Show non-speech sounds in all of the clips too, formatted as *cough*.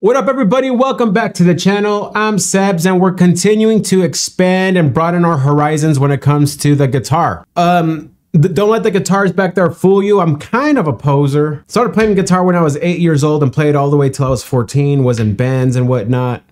What up, everybody? Welcome back to the channel. I'm Sebs, and we're continuing to expand and broaden our horizons when it comes to the guitar. Um, don't let the guitars back there fool you. I'm kind of a poser. Started playing guitar when I was eight years old and played all the way till I was 14, was in bands and whatnot.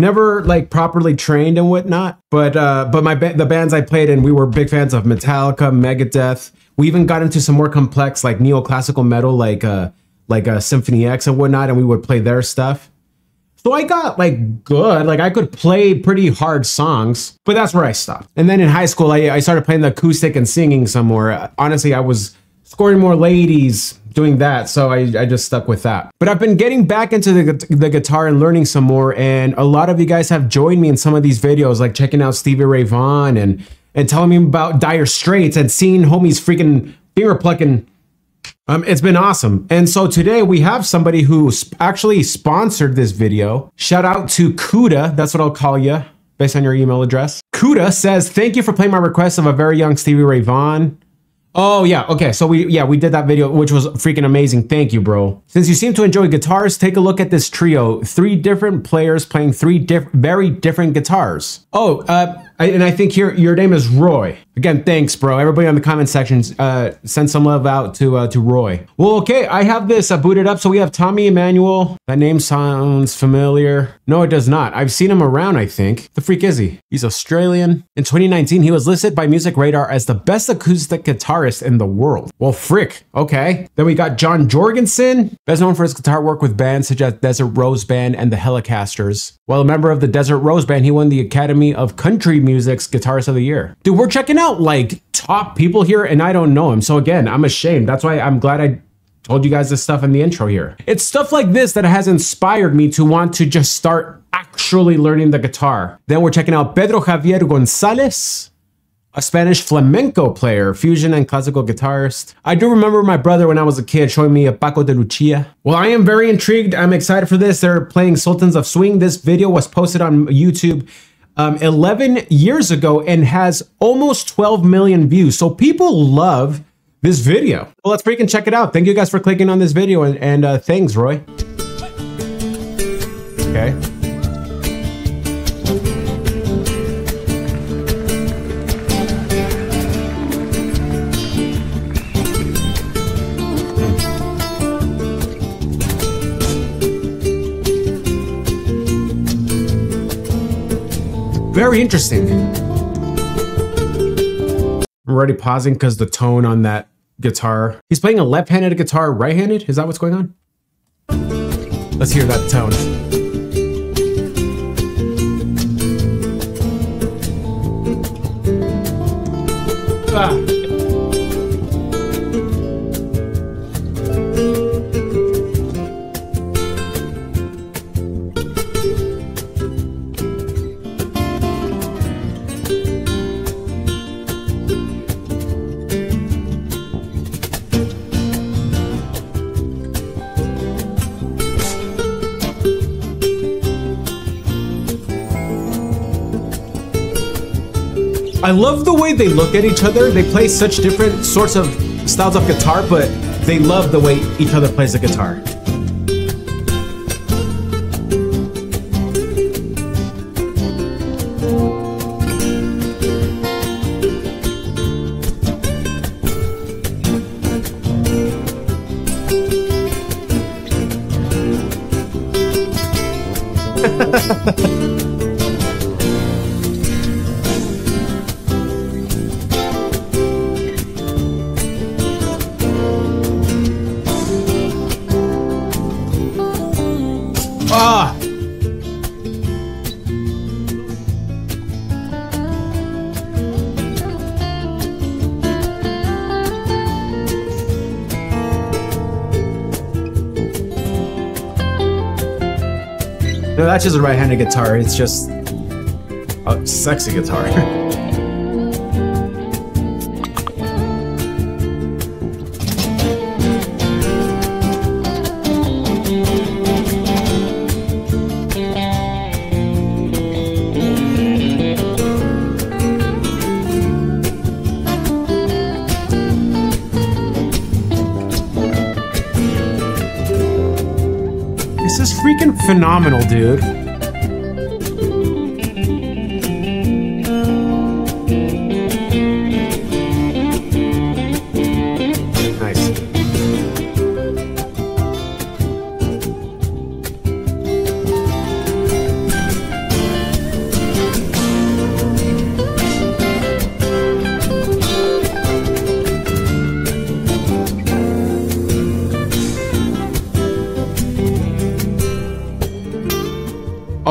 Never like properly trained and whatnot, but uh, but my ba the bands I played in, we were big fans of Metallica, Megadeth. We even got into some more complex like neoclassical metal, like uh, like a Symphony X and whatnot, and we would play their stuff. So I got like good, like I could play pretty hard songs, but that's where I stopped. And then in high school, I, I started playing the acoustic and singing some more. Uh, honestly, I was scoring more ladies doing that, so I, I just stuck with that. But I've been getting back into the, the guitar and learning some more, and a lot of you guys have joined me in some of these videos, like checking out Stevie Ray Vaughan and and telling me about Dire Straits and seeing homies freaking finger plucking um, it's been awesome. And so today we have somebody who sp actually sponsored this video. Shout out to Kuda, that's what I'll call you based on your email address. Kuda says, thank you for playing my request of a very young Stevie Ray Vaughan. Oh yeah, okay. So we yeah, we did that video which was freaking amazing. Thank you, bro. Since you seem to enjoy guitars, take a look at this trio. Three different players playing three diff very different guitars. Oh, uh I, and I think your your name is Roy. Again, thanks, bro. Everybody on the comment sections, uh, send some love out to uh, to Roy. Well, okay, I have this uh, booted up. So we have Tommy Emmanuel. That name sounds familiar. No, it does not. I've seen him around, I think. The freak is he? He's Australian. In 2019, he was listed by Music Radar as the best acoustic guitarist in the world. Well, frick. Okay. Then we got John Jorgenson, best known for his guitar work with bands such as Desert Rose Band and the Hellecasters. While a member of the Desert Rose Band, he won the Academy of Country Music's Guitarist of the Year. Dude, we're checking out out like top people here and I don't know him. So again, I'm ashamed. That's why I'm glad I told you guys this stuff in the intro here. It's stuff like this that has inspired me to want to just start actually learning the guitar. Then we're checking out Pedro Javier Gonzalez, a Spanish flamenco player, fusion and classical guitarist. I do remember my brother when I was a kid showing me a Paco de Lucia. Well, I am very intrigued. I'm excited for this. They're playing Sultans of Swing. This video was posted on YouTube um, 11 years ago and has almost 12 million views. So people love this video. Well, let's freaking check it out. Thank you guys for clicking on this video and, and uh, thanks, Roy. Okay. Very interesting. I'm already pausing because the tone on that guitar. He's playing a left-handed guitar, right-handed? Is that what's going on? Let's hear that tone. Ah. Love the way they look at each other. They play such different sorts of styles of guitar, but they love the way each other plays the guitar. *laughs* Ah! No, that's just a right-handed guitar. It's just a sexy guitar. *laughs* freaking phenomenal, dude.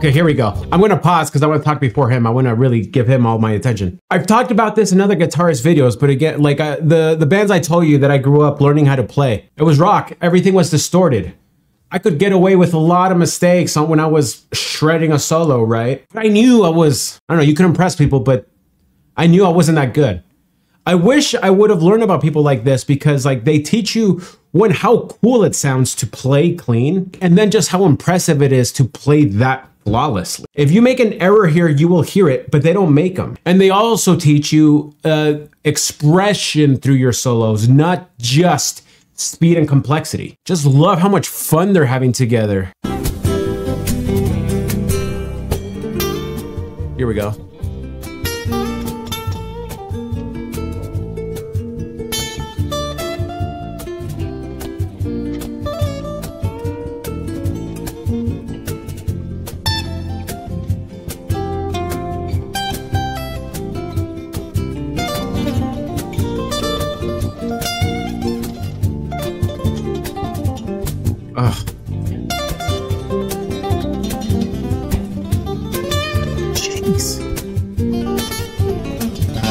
Okay, here we go. I'm to pause because I want to talk before him. I want to really give him all my attention. I've talked about this in other guitarist videos, but again, like uh, the, the bands I told you that I grew up learning how to play, it was rock. Everything was distorted. I could get away with a lot of mistakes when I was shredding a solo, right? But I knew I was, I don't know, you can impress people, but I knew I wasn't that good. I wish I would have learned about people like this because like they teach you one how cool it sounds to play clean and then just how impressive it is to play that flawlessly. If you make an error here, you will hear it, but they don't make them. And they also teach you uh, expression through your solos, not just speed and complexity. Just love how much fun they're having together. Here we go.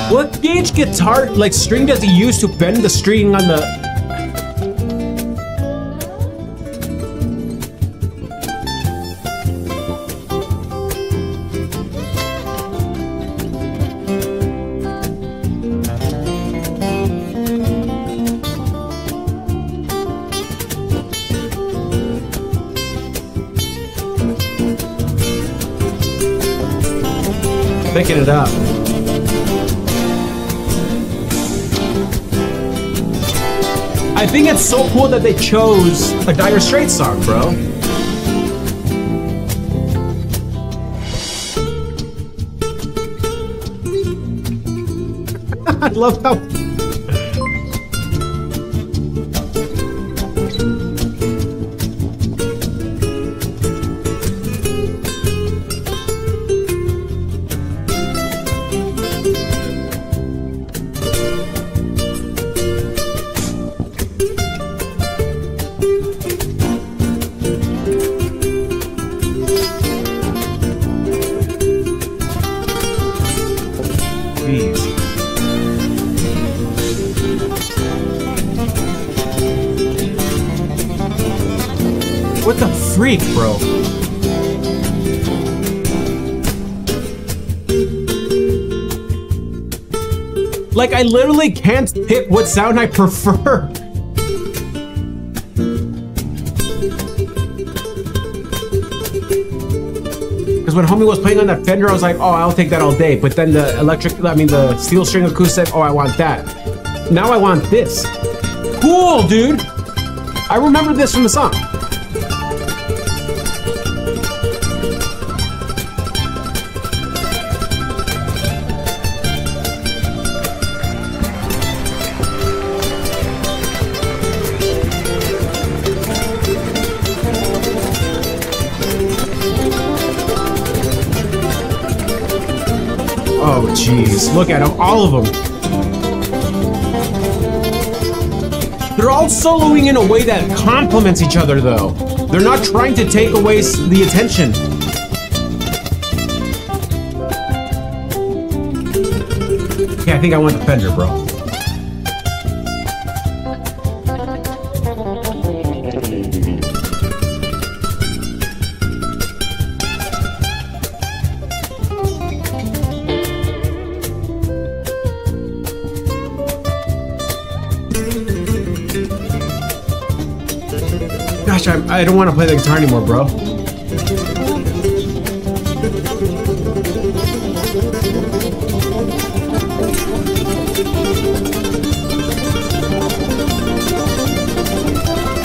What gauge guitar, like string does he use to bend the string on the... Picking it up. I think it's so cool that they chose a Dire Straits song, bro. *laughs* I love how bro? Like, I literally can't pick what sound I prefer. *laughs* Because when homie was playing on that Fender, I was like, oh, I'll take that all day. But then the electric, I mean, the steel string acoustic, oh, I want that. Now I want this. Cool, dude. I remember this from the song. Jeez. Look at them. All of them. They're all soloing in a way that complements each other, though. They're not trying to take away the attention. Yeah, I think I want the Fender, bro. I, I don't want to play the guitar anymore, bro.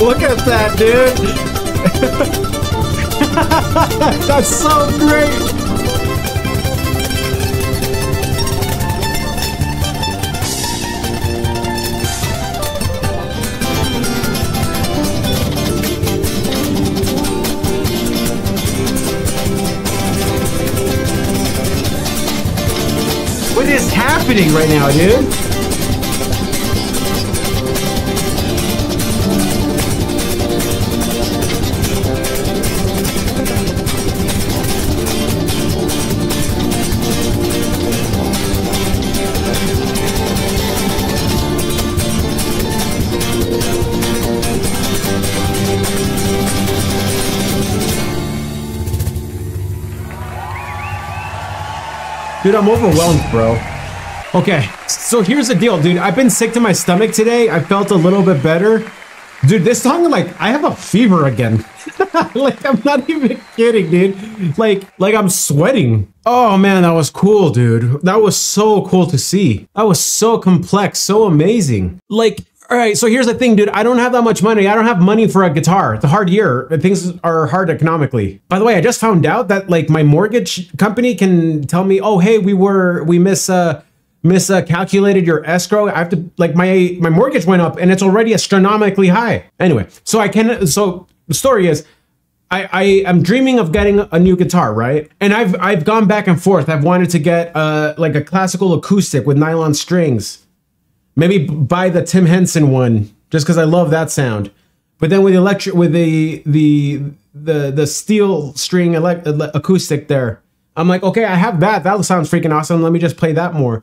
Look at that, dude. *laughs* That's so great. Right now, dude? Dude, I'm overwhelmed, bro. Okay, so here's the deal, dude. I've been sick to my stomach today. I felt a little bit better. Dude, this song, like, I have a fever again. *laughs* like, I'm not even kidding, dude. Like, like I'm sweating. Oh man, that was cool, dude. That was so cool to see. That was so complex, so amazing. Like, all right, so here's the thing, dude. I don't have that much money. I don't have money for a guitar. It's a hard year. Things are hard economically. By the way, I just found out that like my mortgage company can tell me, oh, hey, we were we miss uh miscalculated your escrow. I have to like my my mortgage went up and it's already astronomically high. Anyway, so I can so the story is I, I am dreaming of getting a new guitar, right? And I've I've gone back and forth. I've wanted to get uh like a classical acoustic with nylon strings Maybe buy the Tim Henson one just because I love that sound. But then with the electric, with the the the the steel string elect, acoustic there, I'm like, okay, I have that. That sounds freaking awesome. Let me just play that more.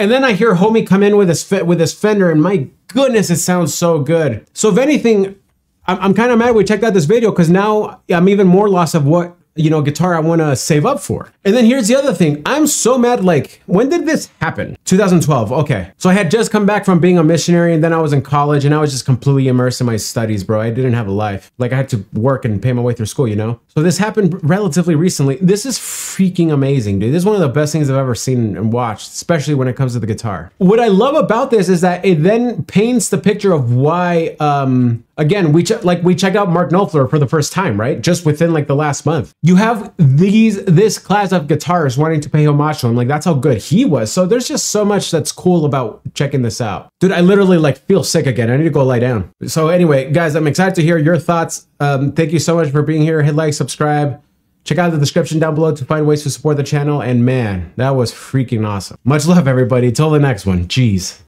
And then I hear Homie come in with his with his Fender, and my goodness, it sounds so good. So if anything, I'm, I'm kind of mad we checked out this video because now I'm even more lost of what you know, guitar I want to save up for. And then here's the other thing. I'm so mad. Like, when did this happen? 2012. Okay. So I had just come back from being a missionary and then I was in college and I was just completely immersed in my studies, bro. I didn't have a life. Like, I had to work and pay my way through school, you know? So this happened relatively recently. This is freaking amazing, dude. This is one of the best things I've ever seen and watched, especially when it comes to the guitar. What I love about this is that it then paints the picture of why, um, again, we ch- like we checked out Mark Knopfler for the first time, right? Just within like the last month. You have these this class of guitarists wanting to pay homage to him. Like that's how good he was. So there's just so much that's cool about checking this out. Dude, I literally like feel sick again. I need to go lie down. So anyway, guys, I'm excited to hear your thoughts. Um, thank you so much for being here. Hit like, subscribe. Check out the description down below to find ways to support the channel. And man, that was freaking awesome. Much love, everybody. Till the next one. Jeez.